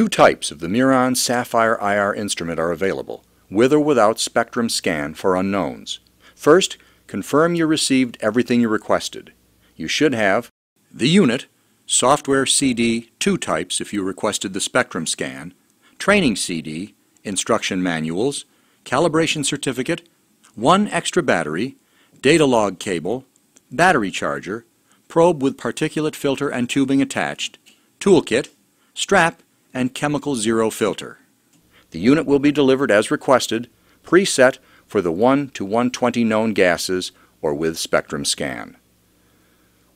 Two types of the Miran Sapphire IR instrument are available, with or without spectrum scan for unknowns. First, confirm you received everything you requested. You should have the unit, software CD, two types if you requested the spectrum scan, training CD, instruction manuals, calibration certificate, one extra battery, data log cable, battery charger, probe with particulate filter and tubing attached, toolkit, strap, and chemical zero filter. The unit will be delivered as requested, preset for the 1 to 120 known gases or with spectrum scan.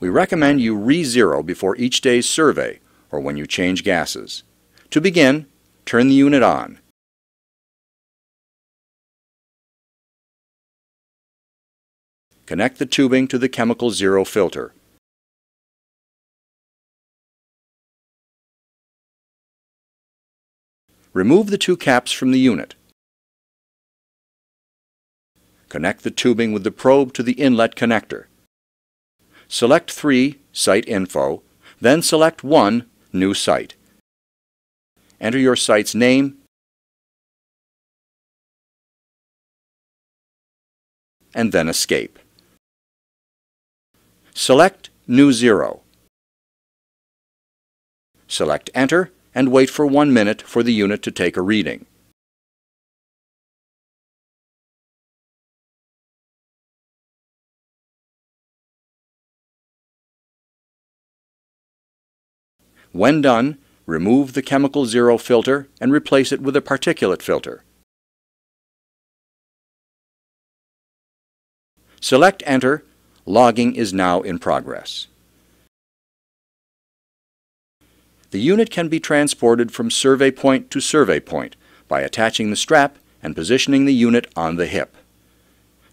We recommend you re-zero before each day's survey or when you change gases. To begin, turn the unit on. Connect the tubing to the chemical zero filter. Remove the two caps from the unit. Connect the tubing with the probe to the inlet connector. Select 3, Site Info, then select 1, New Site. Enter your site's name and then Escape. Select New Zero. Select Enter and wait for one minute for the unit to take a reading. When done, remove the chemical zero filter and replace it with a particulate filter. Select Enter. Logging is now in progress. The unit can be transported from survey point to survey point by attaching the strap and positioning the unit on the hip.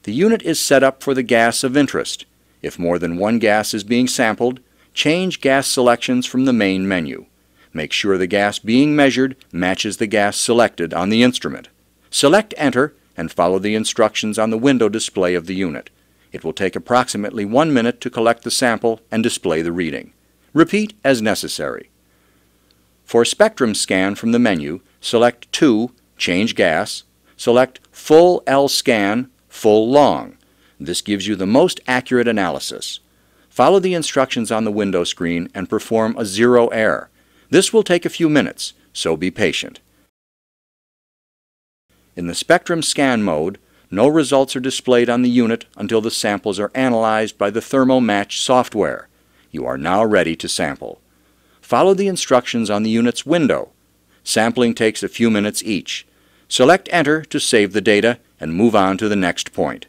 The unit is set up for the gas of interest. If more than one gas is being sampled, change gas selections from the main menu. Make sure the gas being measured matches the gas selected on the instrument. Select Enter and follow the instructions on the window display of the unit. It will take approximately one minute to collect the sample and display the reading. Repeat as necessary. For spectrum scan from the menu, select 2, Change Gas, select Full L Scan, Full Long. This gives you the most accurate analysis. Follow the instructions on the window screen and perform a zero error. This will take a few minutes, so be patient. In the spectrum scan mode, no results are displayed on the unit until the samples are analyzed by the ThermoMatch software. You are now ready to sample. Follow the instructions on the unit's window. Sampling takes a few minutes each. Select Enter to save the data and move on to the next point.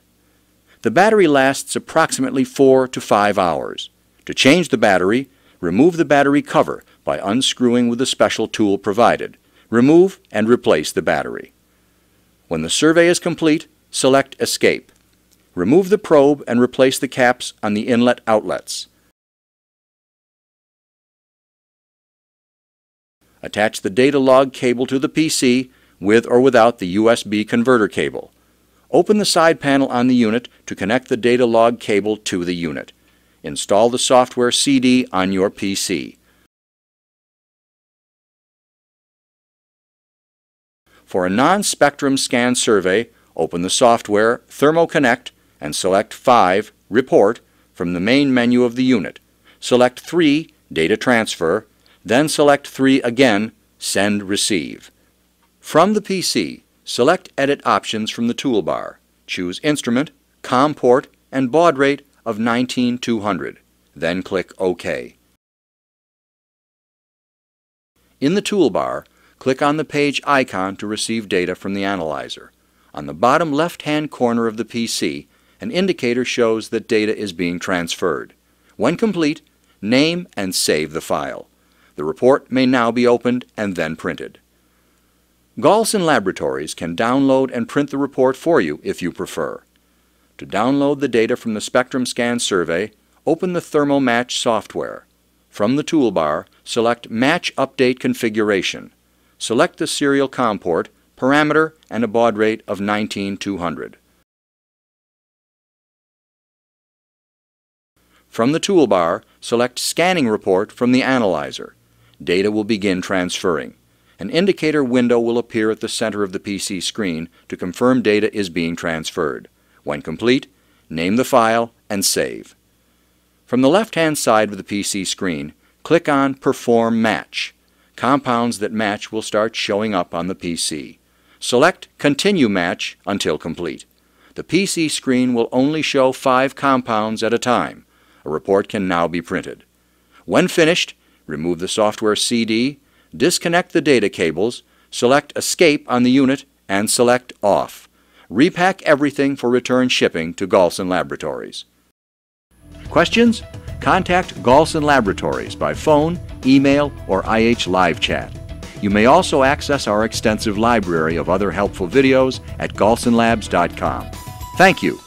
The battery lasts approximately 4 to 5 hours. To change the battery, remove the battery cover by unscrewing with the special tool provided. Remove and replace the battery. When the survey is complete, select Escape. Remove the probe and replace the caps on the inlet outlets. Attach the data log cable to the PC with or without the USB converter cable. Open the side panel on the unit to connect the data log cable to the unit. Install the software CD on your PC. For a non-spectrum scan survey, open the software ThermoConnect and select 5 Report from the main menu of the unit. Select 3 Data Transfer then select 3 again, Send Receive. From the PC, select Edit options from the toolbar. Choose Instrument, COM port, and baud rate of 19200. Then click OK. In the toolbar, click on the page icon to receive data from the analyzer. On the bottom left-hand corner of the PC, an indicator shows that data is being transferred. When complete, name and save the file. The report may now be opened and then printed. Galson Laboratories can download and print the report for you if you prefer. To download the data from the Spectrum Scan survey, open the ThermoMatch software. From the toolbar, select Match Update Configuration. Select the serial COM port, parameter, and a baud rate of 19200. From the toolbar, select Scanning Report from the analyzer data will begin transferring. An indicator window will appear at the center of the PC screen to confirm data is being transferred. When complete, name the file and save. From the left-hand side of the PC screen, click on Perform Match. Compounds that match will start showing up on the PC. Select Continue Match until complete. The PC screen will only show five compounds at a time. A report can now be printed. When finished, remove the software CD, disconnect the data cables, select Escape on the unit, and select Off. Repack everything for return shipping to Galson Laboratories. Questions? Contact Galson Laboratories by phone, email, or IH Live Chat. You may also access our extensive library of other helpful videos at galsonlabs.com. Thank you